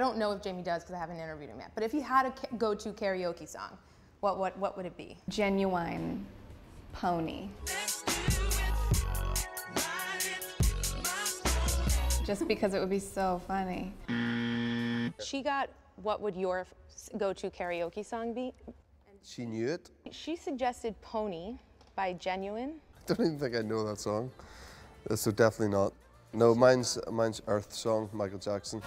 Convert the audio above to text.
I don't know if Jamie does because I haven't interviewed him yet. But if he had a go-to karaoke song, what what what would it be? Ginuwine pony. Just because it would be so funny. She got what would your go-to karaoke song be? She knew it. She suggested Pony by Ginuwine. I don't even think I know that song. So definitely not. No, mine's mine's Earth Song, Michael Jackson.